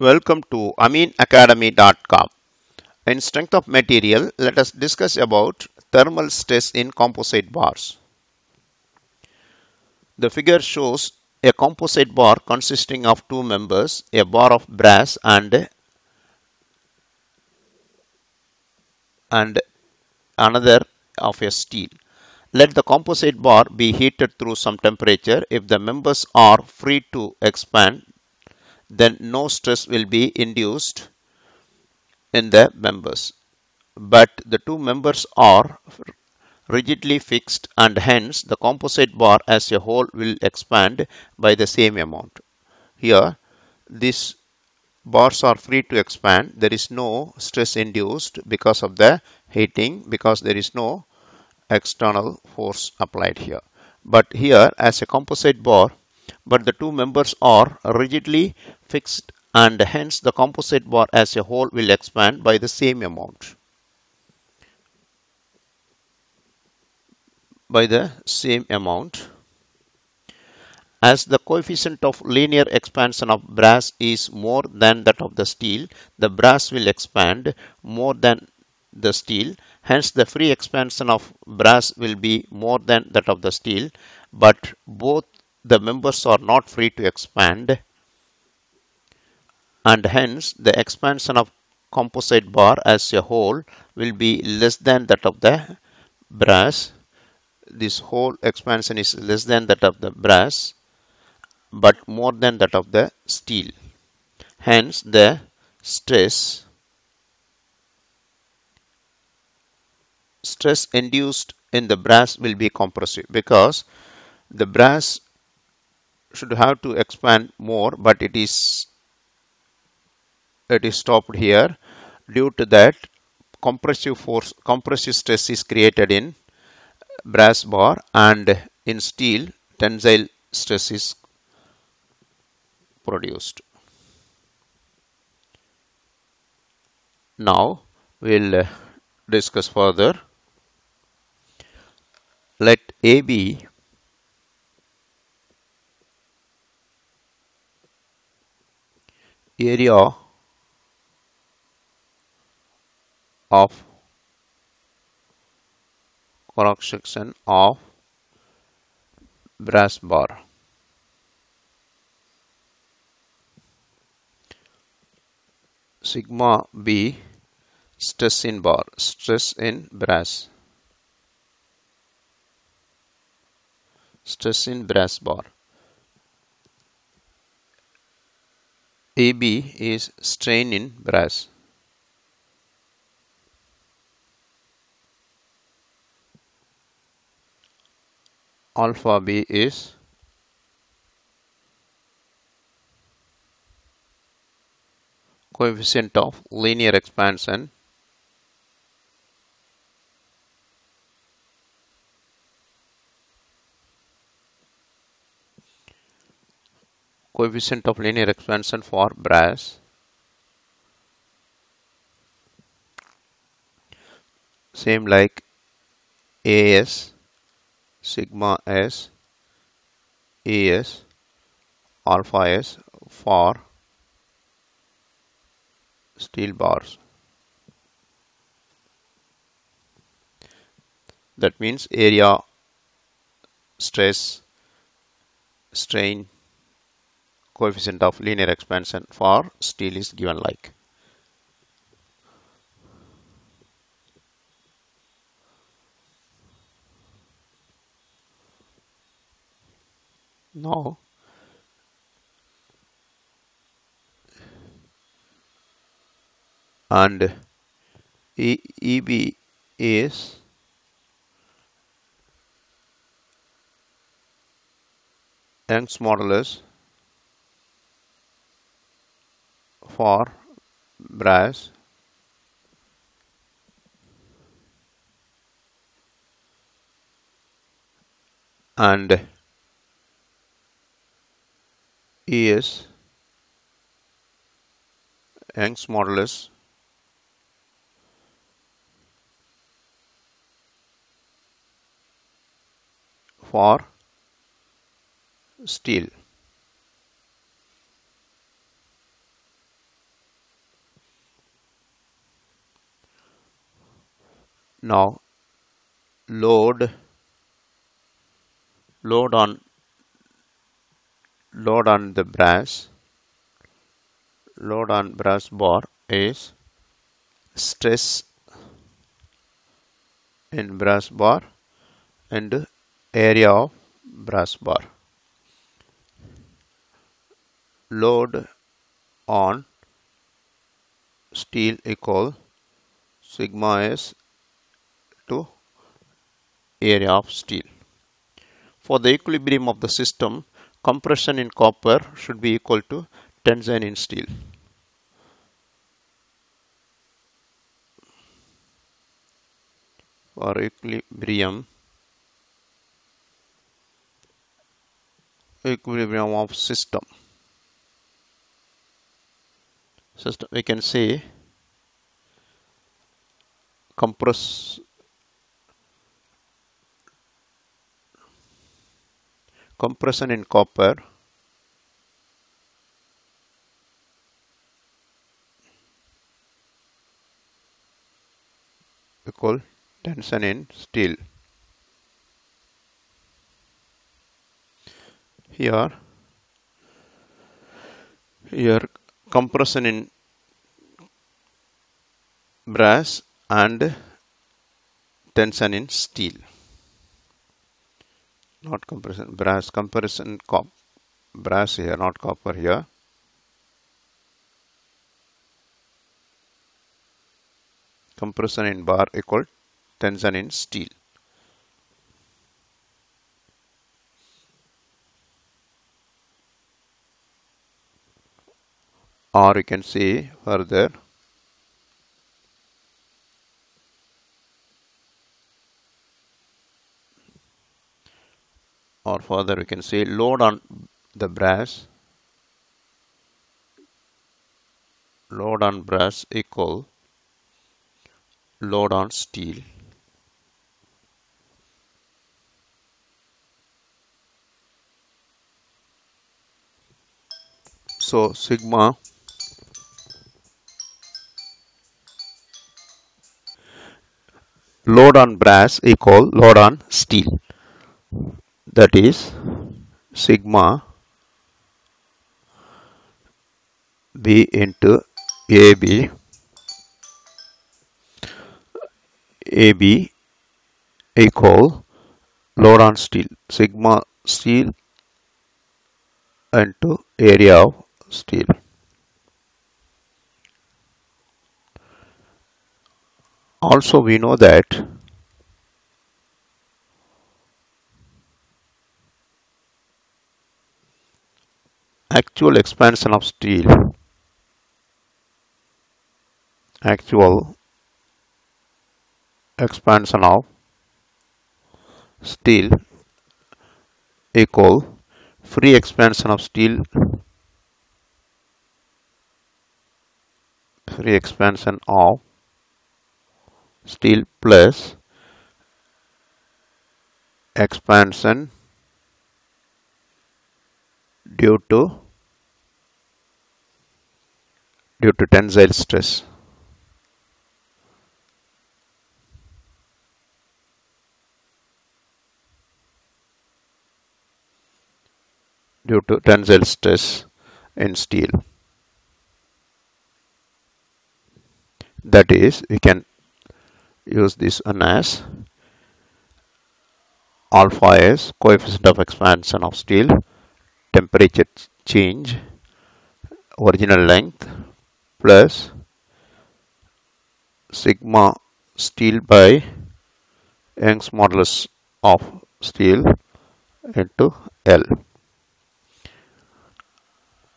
Welcome to ameenacademy.com. In strength of material, let us discuss about thermal stress in composite bars. The figure shows a composite bar consisting of two members, a bar of brass and and another of a steel. Let the composite bar be heated through some temperature. If the members are free to expand, then no stress will be induced in the members. But the two members are rigidly fixed and hence the composite bar as a whole will expand by the same amount. Here these bars are free to expand. There is no stress induced because of the heating because there is no external force applied here. But here as a composite bar but the two members are rigidly fixed and hence the composite bar as a whole will expand by the same amount. By the same amount. As the coefficient of linear expansion of brass is more than that of the steel, the brass will expand more than the steel. Hence, the free expansion of brass will be more than that of the steel, but both the members are not free to expand and hence the expansion of composite bar as a whole will be less than that of the brass. This whole expansion is less than that of the brass but more than that of the steel. Hence the stress stress induced in the brass will be compressive because the brass should have to expand more but it is it is stopped here due to that compressive force compressive stress is created in brass bar and in steel tensile stress is produced. Now we'll discuss further. Let AB area of cross section of brass bar. Sigma b stress in bar stress in brass. Stress in brass bar AB is strain in brass. Alpha B is coefficient of linear expansion coefficient of linear expansion for brass. Same like AS sigma S ES alpha S for steel bars. That means area stress strain coefficient of linear expansion for steel is given like. Now, and e EB is Young's modulus for brass and ES Young's modulus for steel. Now load load on load on the brass. Load on brass bar is stress in brass bar and area of brass bar. Load on steel equal sigma s to area of steel for the equilibrium of the system compression in copper should be equal to tension in steel. For equilibrium, equilibrium of system, system we can say compress compression in copper. Equal tension in steel. Here here compression in brass and tension in steel not compression brass compression cop brass here not copper here. Compression in bar equal tension in steel. Or you can see further or further we can say load on the brass. Load on brass equal load on steel. So sigma load on brass equal load on steel that is sigma b into ab ab equal load on steel sigma steel into area of steel. Also we know that actual expansion of steel. Actual expansion of steel equal free expansion of steel free expansion of steel plus expansion due to due to tensile stress. Due to tensile stress in steel. That is we can use this one as alpha is coefficient of expansion of steel temperature change original length plus sigma steel by Young's modulus of steel into L.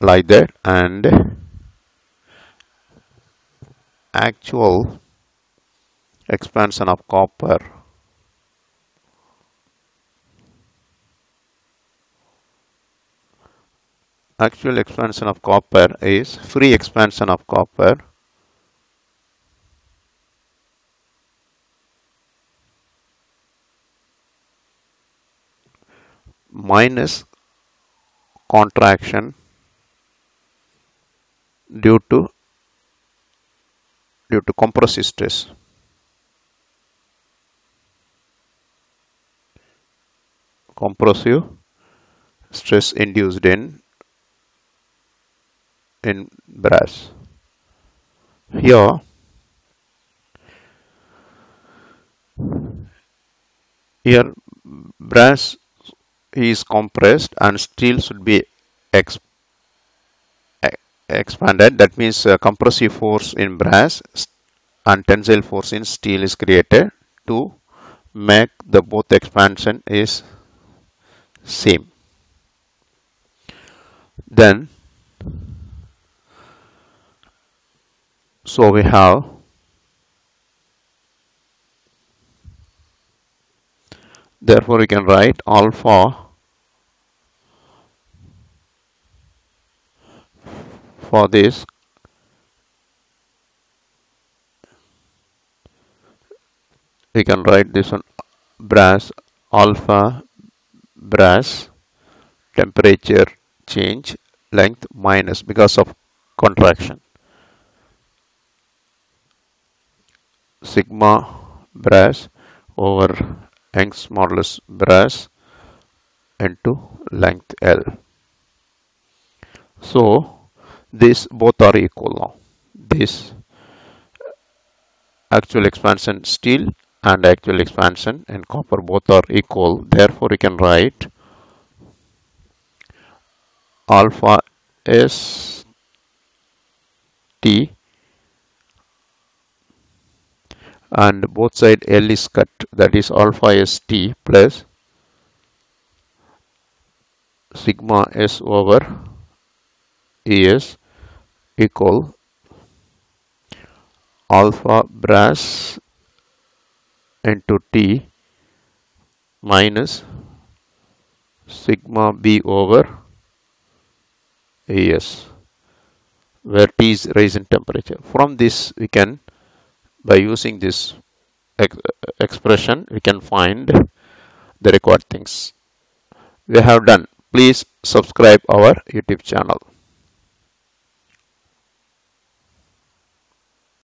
Like that and actual expansion of copper actual expansion of copper is free expansion of copper. Minus contraction due to due to compressive stress. Compressive stress induced in in brass. Here here brass is compressed and steel should be ex expanded that means uh, compressive force in brass and tensile force in steel is created to make the both expansion is same then so we have therefore we can write alpha for this we can write this one brass alpha brass temperature change length minus because of contraction sigma brass over Young's modulus brass into length L. So these both are equal now. This actual expansion steel and actual expansion in copper both are equal. Therefore, we can write alpha S T and both side L is cut that is alpha S T plus sigma S over ES equal alpha brass into T minus sigma B over AS where T is rise in temperature. From this we can by using this ex expression we can find the required things we have done. Please subscribe our YouTube channel.